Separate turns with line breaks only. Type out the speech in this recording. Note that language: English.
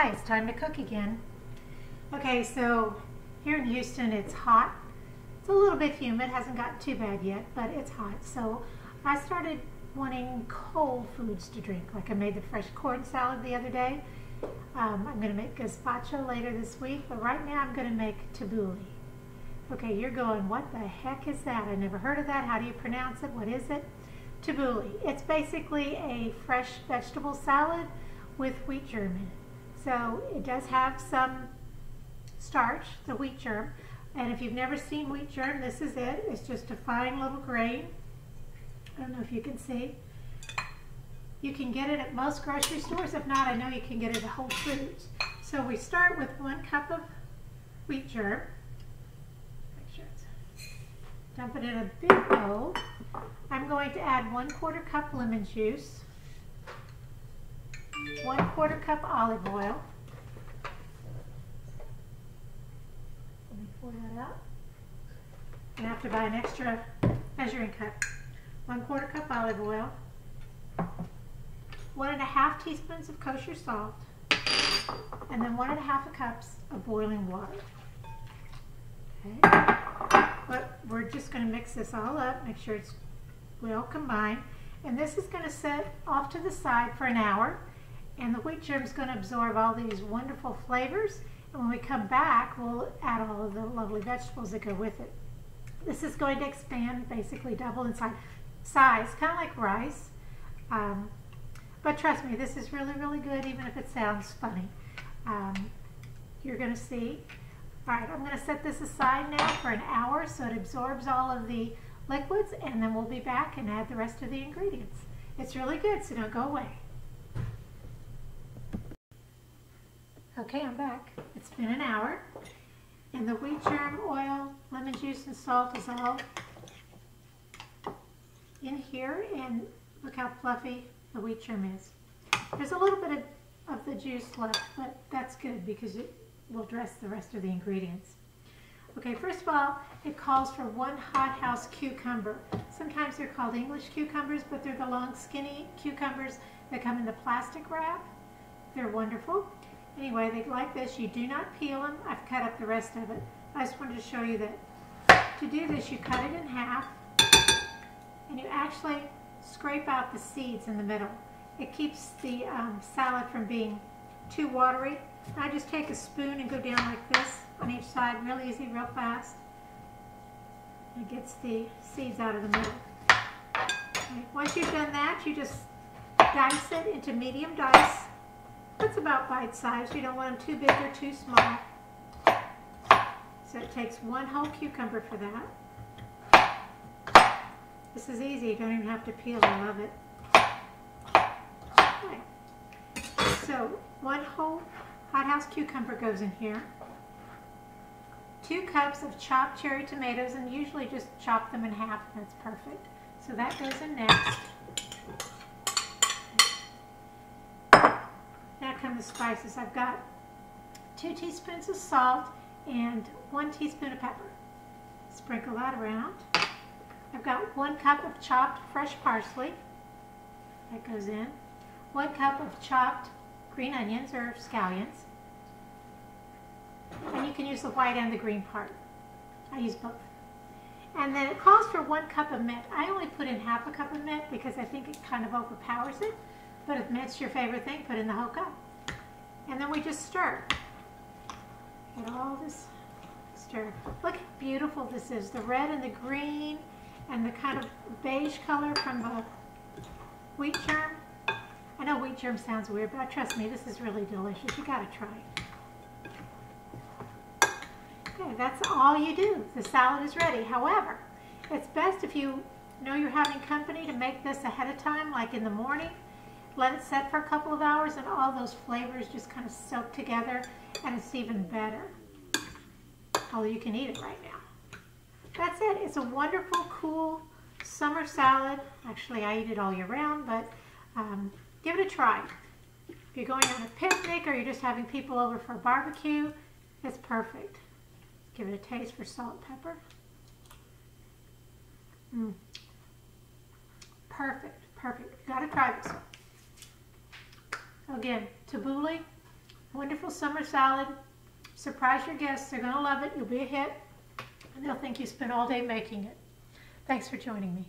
Hi, it's time to cook again. Okay, so here in Houston it's hot. It's a little bit humid, hasn't gotten too bad yet, but it's hot. So I started wanting cold foods to drink. Like I made the fresh corn salad the other day. Um, I'm going to make gazpacho later this week, but right now I'm going to make tabbouleh. Okay, you're going, what the heck is that? I never heard of that. How do you pronounce it? What is it? Tabbouleh. It's basically a fresh vegetable salad with wheat germ in it. So it does have some starch, the wheat germ. And if you've never seen wheat germ, this is it. It's just a fine little grain. I don't know if you can see. You can get it at most grocery stores. If not, I know you can get it at Whole Foods. So we start with one cup of wheat germ. Make sure it's, dump it in a big bowl. I'm going to add one quarter cup lemon juice one quarter cup olive oil. Let me pour that out. You have to buy an extra measuring cup. One quarter cup olive oil. One and a half teaspoons of kosher salt. And then one and a half cups of boiling water. Okay. But we're just going to mix this all up, make sure it's well combined. And this is going to set off to the side for an hour and the wheat germ is going to absorb all these wonderful flavors. And when we come back, we'll add all of the lovely vegetables that go with it. This is going to expand, basically double in size, size kind of like rice. Um, but trust me, this is really, really good, even if it sounds funny. Um, you're going to see. All right, I'm going to set this aside now for an hour so it absorbs all of the liquids, and then we'll be back and add the rest of the ingredients. It's really good, so don't go away. Okay, I'm back. It's been an hour. And the wheat germ oil, lemon juice, and salt is all in here. And look how fluffy the wheat germ is. There's a little bit of, of the juice left, but that's good because it will dress the rest of the ingredients. Okay, first of all, it calls for one hothouse cucumber. Sometimes they're called English cucumbers, but they're the long, skinny cucumbers that come in the plastic wrap. They're wonderful. Anyway, they like this. You do not peel them. I've cut up the rest of it. I just wanted to show you that to do this, you cut it in half and you actually scrape out the seeds in the middle. It keeps the um, salad from being too watery. I just take a spoon and go down like this on each side, real easy, real fast. It gets the seeds out of the middle. Okay. Once you've done that, you just dice it into medium dice. That's about bite size. You don't want them too big or too small. So it takes one whole cucumber for that. This is easy. You don't even have to peel. I love it. Okay. So one whole hothouse cucumber goes in here. Two cups of chopped cherry tomatoes, and usually just chop them in half. That's perfect. So that goes in next. Come of spices. I've got two teaspoons of salt and one teaspoon of pepper. Sprinkle that around. I've got one cup of chopped fresh parsley. That goes in. One cup of chopped green onions or scallions. And you can use the white and the green part. I use both. And then it calls for one cup of mint. I only put in half a cup of mint because I think it kind of overpowers it. But if mint's your favorite thing, put in the whole cup. And then we just stir. Get all this stir. Look how beautiful this is. The red and the green and the kind of beige color from the wheat germ. I know wheat germ sounds weird, but trust me, this is really delicious. You gotta try it. Okay, that's all you do. The salad is ready. However, it's best if you know you're having company to make this ahead of time, like in the morning let it set for a couple of hours and all those flavors just kind of soak together and it's even better. Although you can eat it right now. That's it. It's a wonderful, cool summer salad. Actually, I eat it all year round, but um, give it a try. If you're going on a picnic or you're just having people over for a barbecue, it's perfect. Give it a taste for salt and pepper. Mm. Perfect, perfect. You gotta try this. Again, tabbouleh, wonderful summer salad. Surprise your guests. They're going to love it. You'll be a hit. And they'll think you spent all day making it. Thanks for joining me.